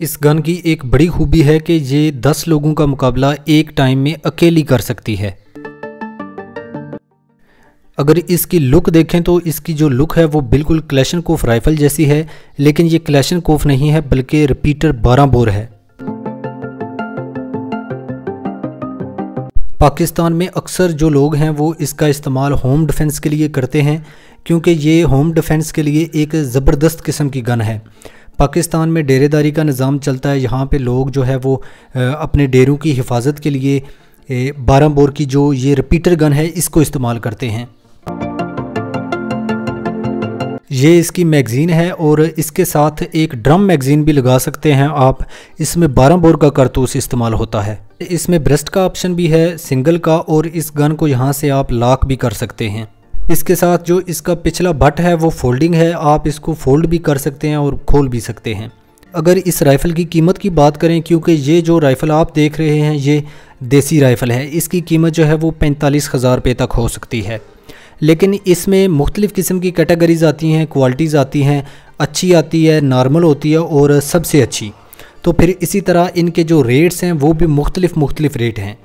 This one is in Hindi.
इस गन की एक बड़ी खूबी है कि ये 10 लोगों का मुकाबला एक टाइम में अकेली कर सकती है। अगर इसकी लुक देखें तो इसकी जो लुक है वो बिल्कुल क्लैशन कोफ राइफल जैसी है, लेकिन ये क्लैशन कोफ नहीं है, बल्कि रिपीटर 12 बोर है। पाकिस्तान में अक्सर जो लोग हैं वो इसका इस्तेमाल होम डिफेंस के लिए करते हैं, क्योंकि ये होम डिफेंस के लिए एक ज़बरदस्त किस्म की गन है। पाकिस्तान में डेरेदारी का निज़ाम चलता है। यहाँ पे लोग जो है वो अपने डेरों की हिफाजत के लिए बारह बोर की जो ये रिपीटर गन है, इसको इस्तेमाल करते हैं। ये इसकी मैगज़ीन है और इसके साथ एक ड्रम मैगज़ीन भी लगा सकते हैं आप। इसमें 12 बोर का करतूस इस्तेमाल होता है। इसमें ब्रेस्ट का ऑप्शन भी है, सिंगल का, और इस गन को यहाँ से आप लॉक भी कर सकते हैं। इसके साथ जो इसका पिछला बट है, वो फोल्डिंग है। आप इसको फोल्ड भी कर सकते हैं और खोल भी सकते हैं। अगर इस राइफ़ल की कीमत की बात करें, क्योंकि ये जो राइफ़ल आप देख रहे हैं, ये देसी राइफ़ल है। इसकी कीमत जो है, वो पैंतालीस हज़ार रुपये तक हो सकती है। लेकिन इसमें मुख्तलिफ़ किस्म की कैटेगरीज आती हैं, क्वालिटीज़ आती हैं, अच्छी आती है, नॉर्मल होती है और सबसे अच्छी। तो फिर इसी तरह इनके जो रेट्स हैं, वो भी मुख्तलिफ़ मुख्तलिफ़ रेट हैं।